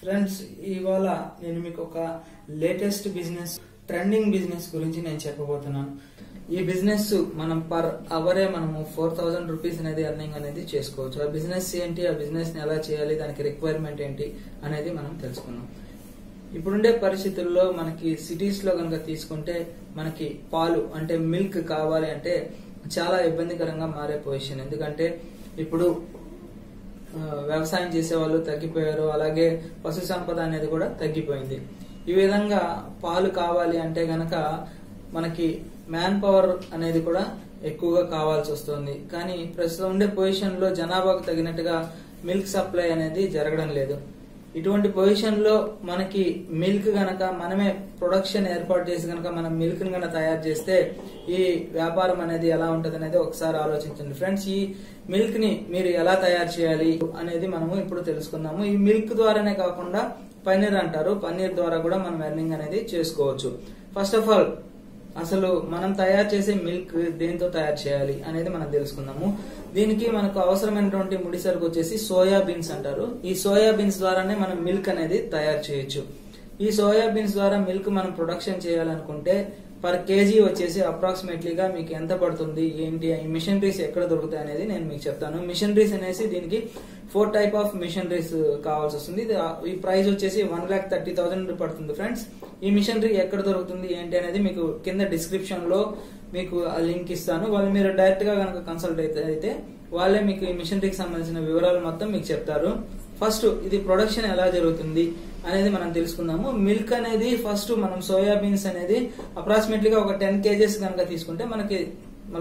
Friends ఇవాళ నేను మీకు ఒక లేటెస్ట్ బిజినెస్ ట్రెండింగ్ బిజినెస్ గురించి నేను చెప్పబోతున్నాను. ఈ బిజినెస్ మనం పర్ అవరే మనము ఫోర్ థౌజండ్ రూపీస్ అనేది ఎర్నింగ్ అనేది చేసుకోవచ్చు. ఆ బిజినెస్ ఏంటి? ఆ బిజినెస్ని ఎలా చేయాలి? దానికి రిక్వైర్మెంట్ ఏంటి? అనేది మనం తెలుసుకున్నాం ఇప్పుడుండే పరిస్థితుల్లో మనకి సిటీస్లో కనుక తీసుకుంటే మనకి పాలు అంటే మిల్క్ కావాలి అంటే చాలా ఇబ్బందికరంగా మారే పొజిషన్ ఎందుకంటే ఇప్పుడు వ్యవసాయం చేసే వాళ్ళు తగ్గిపోయారు. అలాగే పశు సంపద అనేది కూడా తగ్గిపోయింది. ఈ విధంగా పాలు కావాలి అంటే గనక మనకి మ్యాన్ పవర్ అనేది కూడా ఎక్కువగా కావాల్సి వస్తుంది. కానీ ప్రస్తుతం ఉండే పొజిషన్లో జనాభాకు తగినట్టుగా మిల్క్ సప్లై అనేది జరగడం లేదు. ఇటువంటి పొజిషన్లో మనకి మిల్క్ గనక మనమే ప్రొడక్షన్ ఏర్పాటు చేసి గనక మనం మిల్క్ని గనక తయారు చేస్తే ఈ వ్యాపారం అనేది ఎలా ఉంటది అనేది ఒకసారి ఆలోచించండి. ఫ్రెండ్స్ ఈ మిల్క్ని మీరు ఎలా తయారు చేయాలి అనేది మనము ఇప్పుడు తెలుసుకుందాము ఈ మిల్క్ ద్వారానే కాకుండా పన్నీర్ అంటారు. పన్నీర్ ద్వారా కూడా మనం ఎర్నింగ్ అనేది చేసుకోవచ్చు. ఫస్ట్ ఆఫ్ ఆల్ అసలు మనం తయారు చేసే మిల్క్ దేంతో తయారు చేయాలి అనేది మనం తెలుసుకుందాము. దీనికి మనకు అవసరమైనటువంటి ముడి సరుకు వచ్చేసి సోయా బీన్స్ అంటారు. ఈ సోయా బీన్స్ ద్వారానే మనం మిల్క్ అనేది తయారు చేయొచ్చు. ఈ సోయా బీన్స్ ద్వారా మిల్క్ మనం ప్రొడక్షన్ చేయాలనుకుంటే పర్ కేజీ వచ్చేసి అప్రాక్సిమేట్లీగా మీకు ఎంత పడుతుంది? ఏంటి? ఈ మిషనరీస్ ఎక్కడ దొరుకుతాయి అనేది నేను మీకు చెప్తాను. మిషనరీస్ అనేసి దీనికి ఫోర్ టైప్ ఆఫ్ మిషనరీస్ కావాల్సి వస్తుంది. ఈ ప్రైస్ వచ్చేసి వన్ ల్యాక్ థర్టీ థౌసండ్ పడుతుంది ఫ్రెండ్స్ ఈ మిషనరీ ఎక్కడ దొరుకుతుంది ఏంటి అనేది మీకు కింద డిస్క్రిప్షన్లో మీకు ఆ లింక్ ఇస్తాను. వాళ్ళు మీరు డైరెక్ట్గా కనుక కన్సల్ట్ అయితే అయితే వాళ్ళే మీకు ఈ మిషనరీకి సంబంధించిన వివరాలు మొత్తం మీకు చెప్తారు. ఫస్ట్ ఇది ప్రొడక్షన్ ఎలా జరుగుతుంది? అనేది మనం తెలుసుకుందాము. మిల్క్ అనేది ఫస్ట్ మనం సోయాబీన్స్ అనేది అప్రాక్సిమేట్లీగా ఒక టెన్ కేజెస్ కనుక తీసుకుంటే మనకి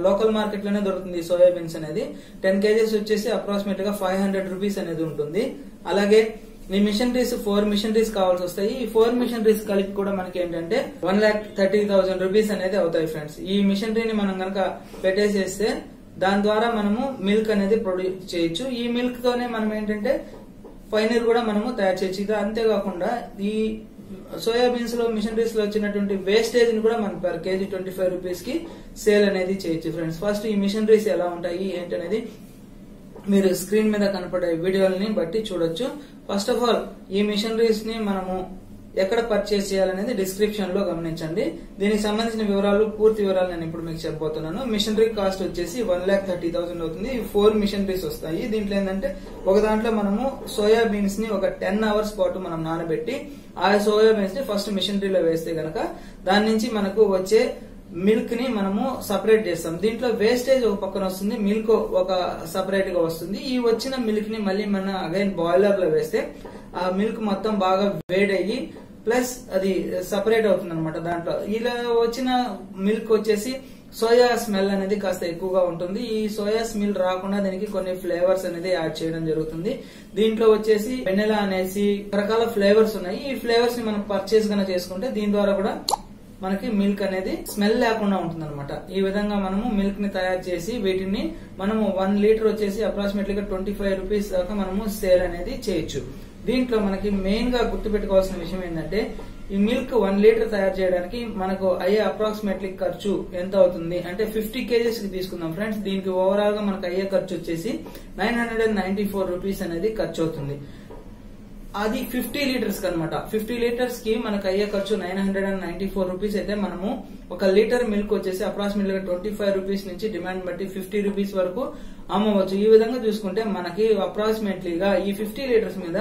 లోకల్ మార్కెట్లోనే దొరుకుతుంది సోయాబీన్స్ అనేది. టెన్ కేజెస్ వచ్చేసి అప్రాక్సిమేట్గా ఫైవ్ హండ్రెడ్ రూపీస్ అనేది ఉంటుంది. అలాగే ఈ మిషనరీస్ ఫోర్ మిషనరీస్ కావాల్సి వస్తాయి. ఈ ఫోర్ మిషనరీస్ కలిపి కూడా మనకి ఏంటంటే one lakh thirty thousand rupees అనేది అవుతాయి ఫ్రెండ్స్ ఈ మిషనరీని మనం కనుక పెట్టేసేస్తే దాని ద్వారా మనము మిల్క్ అనేది ప్రొడ్యూస్ చేయొచ్చు. ఈ మిల్క్ తోనే మనం ఏంటంటే పైనీర్ కూడా మనము తయారు చేయొచ్చు. ఇది అంతేకాకుండా ఈ సోయాబీన్స్లో మిషనరీస్లో వచ్చినటువంటి వేస్టేజ్ని కూడా మనం పర్ కేజీ ట్వంటీ ఫైవ్ రూపీస్కి సేల్ అనేది చేయొచ్చు ఫ్రెండ్స్. ఫస్ట్ ఈ మిషనరీస్ ఎలా ఉంటాయి ఏంటనేది మీరు స్క్రీన్ మీద కనపడే వీడియోలని బట్టి చూడొచ్చు. ఫస్ట్ ఆఫ్ ఆల్ ఈ మిషనరీస్ని మనము ఎక్కడ పర్చేస్ చేయాలనేది డిస్క్రిప్షన్లో గమనించండి. దీనికి సంబంధించిన వివరాలు పూర్తి వివరాలు నేను ఇప్పుడు మీకు చెప్పబోతున్నాను. మిషనరీ కాస్ట్ వచ్చేసి వన్ ల్యాక్ థర్టీ థౌసండ్ అవుతుంది. ఫోర్ మిషనరీస్ వస్తాయి. దీంట్లో ఏంటంటే ఒక దాంట్లో మనము సోయా బీన్స్ని ఒక టెన్ అవర్స్ పాటు మనం నానబెట్టి ఆ సోయా బీన్స్ని ఫస్ట్ మిషనరీలో వేస్తే గనక దాని నుంచి మనకు వచ్చే మిల్క్ని మనము సపరేట్ చేస్తాం. దీంట్లో వేస్టేజ్ ఒక పక్కన వస్తుంది మిల్క్ ఒక సపరేట్గా వస్తుంది. ఈ వచ్చిన మిల్క్ని మళ్ళీ మన అగైన్ బాయిలర్లో వేస్తే ఆ మిల్క్ మొత్తం బాగా వేడయ్యి ప్లస్ అది సపరేట్ అవుతుంది అనమాట దాంట్లో. ఇలా వచ్చిన మిల్క్ వచ్చేసి సోయా స్మెల్ అనేది కాస్త ఎక్కువగా ఉంటుంది. ఈ సోయా స్మెల్ రాకుండా దీనికి కొన్ని ఫ్లేవర్స్ అనేది యాడ్ చేయడం జరుగుతుంది. దీంట్లో వచ్చేసి వెనెలా అనేసి రకరకాల ఫ్లేవర్స్ ఉన్నాయి. ఈ ఫ్లేవర్స్ని మనం పర్చేస్ కనుక చేసుకుంటే దీని ద్వారా కూడా మనకి మిల్క్ అనేది స్మెల్ లేకుండా ఉంటుంది అనమాట ఈ విధంగా మనము మిల్క్ని తయారు చేసి వీటిని మనము వన్ లీటర్ వచ్చేసి అప్రాక్సిమేట్లీగా ట్వంటీ ఫైవ్ రూపీస్ దాకా మనము సేల్ అనేది చేయొచ్చు. దీంట్లో మనకి మెయిన్గా గుర్తుపెట్టుకోవాల్సిన విషయం ఏంటంటే ఈ మిల్క్ వన్ లీటర్ తయారు చేయడానికి మనకు అయ్యే అప్రాక్సిమేట్లీ ఖర్చు ఎంత అవుతుంది? అంటే ఫిఫ్టీ కేజెస్కి తీసుకుందాం ఫ్రెండ్స్ దీనికి ఓవరాల్గా మనకు అయ్యే ఖర్చు వచ్చేసి nine hundred and ninety four rupees అనేది ఖర్చు అవుతుంది. అది ఫిఫ్టీ లీటర్స్ అనమాట ఫిఫ్టీ లీటర్స్కి మనకు అయ్యే ఖర్చు nine hundred and ninety four rupees అయితే మనము ఒక లీటర్ మిల్క్ వచ్చేసి అప్రాక్సిమేట్గా ట్వంటీ ఫైవ్ రూపీస్ నుంచి డిమాండ్ బట్టి ఫిఫ్టీ రూపీస్ వరకు అమ్మవచ్చు. ఈ విధంగా చూసుకుంటే మనకి అప్రాక్సిమేట్లీగా ఈ ఫిఫ్టీ లీటర్స్ మీద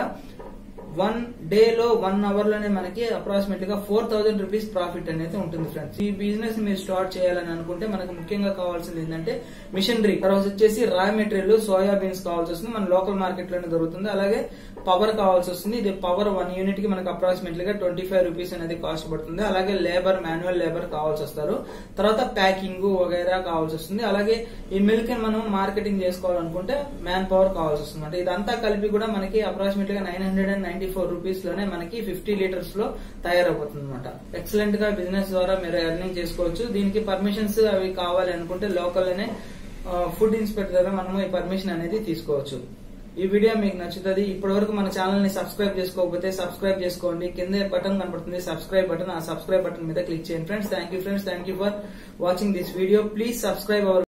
వన్ డే లో వన్ అవర్లోనే మనకి అప్రాక్సిమేట్గా ఫోర్ థౌసండ్ రూపీస్ ప్రాఫిట్ అనేది ఉంటుంది ఫ్రెండ్స్ ఈ బిజినెస్ మీరు స్టార్ట్ చేయాలని అనుకుంటే మనకు ముఖ్యంగా కావాల్సింది ఏంటంటే మిషనరీ తర్వాత వచ్చేసి రా మెటీరియల్ సోయాబీన్స్ కావాల్సి వస్తుంది. మన లోకల్ మార్కెట్లోనే దొరుకుతుంది. అలాగే పవర్ కావాల్సి వస్తుంది. ఇది పవర్ వన్ యూనిట్కి మనకు అప్రాక్సిమేట్లీ గా ట్వంటీ ఫైవ్ రూపీస్ అనేది కాస్ట్ పడుతుంది. అలాగే లేబర్ మాన్యువల్ లేబర్ కావాల్సి వస్తారు. తర్వాత ప్యాకింగ్ వగైరా కావాల్సి వస్తుంది. అలాగే ఈ మిల్క్ని మనం మార్కెటింగ్ చేసుకోవాలనుకుంటే మ్యాన్ పవర్ కావాల్సి వస్తుంది. అంటే ఇదంతా కలిపి కూడా మనకి అప్రాక్సిమేట్గా nine hundred and ninety four రూపీస్లోనే మనకి ఫిఫ్టీ లీటర్స్లో తయారవుతుంది అనమాట ఎక్సలెంట్గా బిజినెస్ ద్వారా మీరు ఎర్నింగ్ చేసుకోవచ్చు. దీనికి పర్మిషన్స్ అవి కావాలి అనుకుంటే లోకల్ అనే ఫుడ్ ఇన్స్పెక్టర్ దగ్గర మనము ఈ పర్మిషన్ అనేది తీసుకోవచ్చు. ఈ వీడియో మీకు నచ్చుతుంది. ఇప్పటి వరకు మన ఛానల్ని సబ్స్క్రైబ్ చేసుకోకపోతే సబ్స్క్రైబ్ చేసుకోండి. కింద బటన్ కనపడుతుంది. Subscribe button. ఆ సబ్స్క్రైబ్ బటన్ మీద క్లిక్ చేయండి. Friends thank you friends thank you for watching this video. Please subscribe our